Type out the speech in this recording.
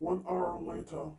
One hour later,